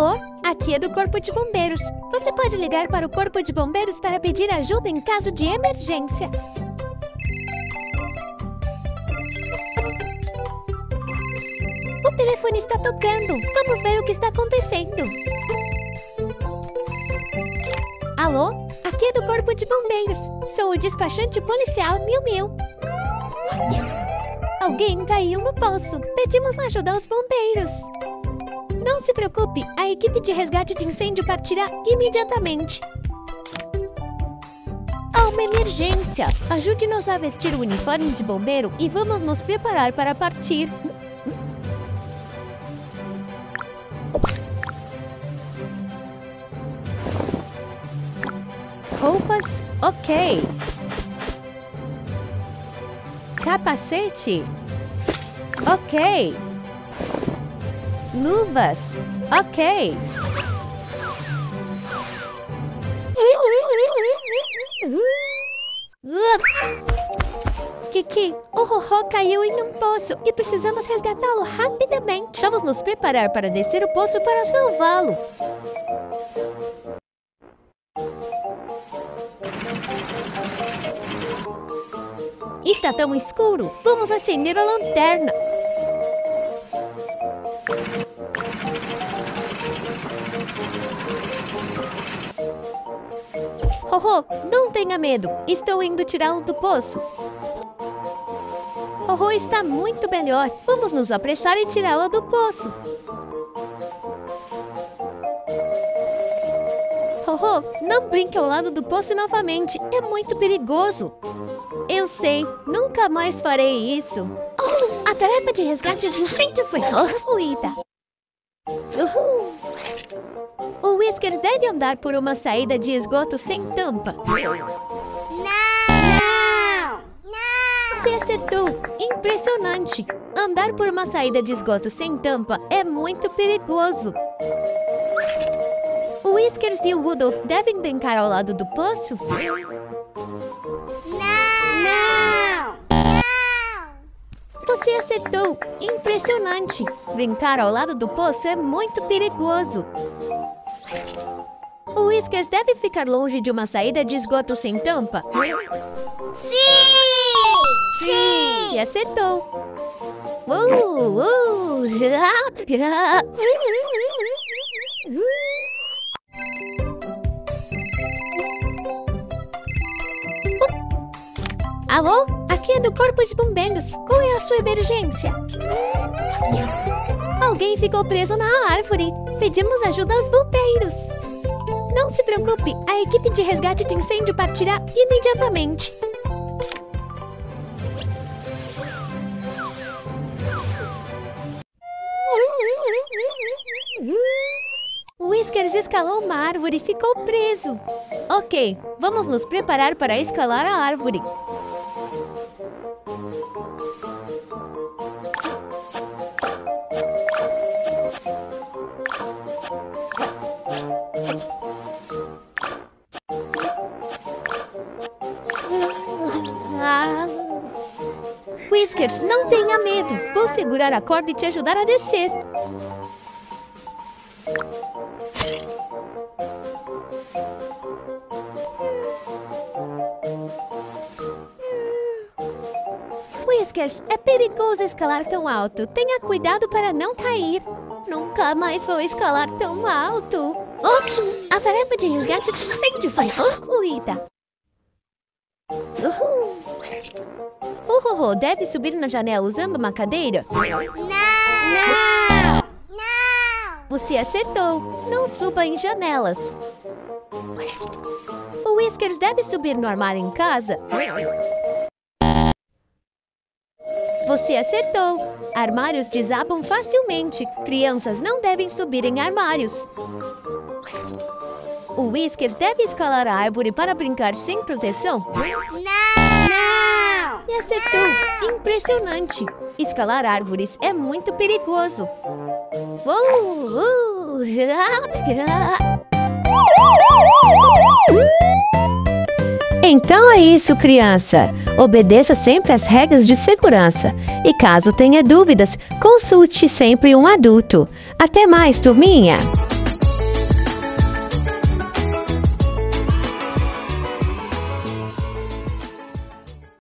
Alô, aqui é do Corpo de Bombeiros. Você pode ligar para o Corpo de Bombeiros para pedir ajuda em caso de emergência. O telefone está tocando. Vamos ver o que está acontecendo. Alô, aqui é do Corpo de Bombeiros. Sou o despachante policial Mil Mil. Alguém caiu no poço. Pedimos ajuda aos bombeiros. Não se preocupe, a equipe de resgate de incêndio partirá imediatamente. Há uma emergência! Ajude-nos a vestir o uniforme de bombeiro e vamos nos preparar para partir. Roupas, ok. Capacete, ok. Luvas, ok. Kiki, o Roró caiu em um poço e precisamos resgatá-lo rapidamente. Vamos nos preparar para descer o poço para salvá-lo. Está tão escuro. Vamos acender a lanterna. Rorô, não tenha medo. Estou indo tirá-lo do poço. Rorô está muito melhor. Vamos nos apressar e tirá-lo do poço. Rorô, não brinque ao lado do poço novamente. É muito perigoso. Eu sei, nunca mais farei isso. Oh, a tarefa de resgate de incêndio foi concluída. Uhul. O Whiskers deve andar por uma saída de esgoto sem tampa. Não! Não! Você acertou! Impressionante! Andar por uma saída de esgoto sem tampa é muito perigoso. O Whiskers e o Rudolph devem brincar ao lado do poço? Acertou! Impressionante! Brincar ao lado do poço é muito perigoso. O Whiskers deve ficar longe de uma saída de esgoto sem tampa? Sim! Sim! Você acertou! Uh, uh. Alô? Aqui é do Corpo de Bombeiros. Qual é a sua emergência? Alguém ficou preso na árvore. Pedimos ajuda aos bombeiros. Não se preocupe, a equipe de resgate de incêndio partirá imediatamente. Whiskers escalou uma árvore e ficou preso. Ok, vamos nos preparar para escalar a árvore. Whiskers, não tenha medo. Vou segurar a corda e te ajudar a descer. Whiskers, é perigoso escalar tão alto. Tenha cuidado para não cair. Nunca mais vou escalar tão alto. Ótimo! A tarefa de resgate de incêndio foi concluída. Uhul. O Rorô deve subir na janela usando uma cadeira? Não! Não! Não! Você acertou. Não suba em janelas. O Whiskers deve subir no armário em casa? Você acertou. Armários desabam facilmente. Crianças não devem subir em armários. O Whiskers deve escalar a árvore para brincar sem proteção? Não! Não! E acertou! Impressionante! Escalar árvores é muito perigoso. Uou, uou. Então é isso, criança. Obedeça sempre as regras de segurança. E caso tenha dúvidas, consulte sempre um adulto. Até mais, turminha!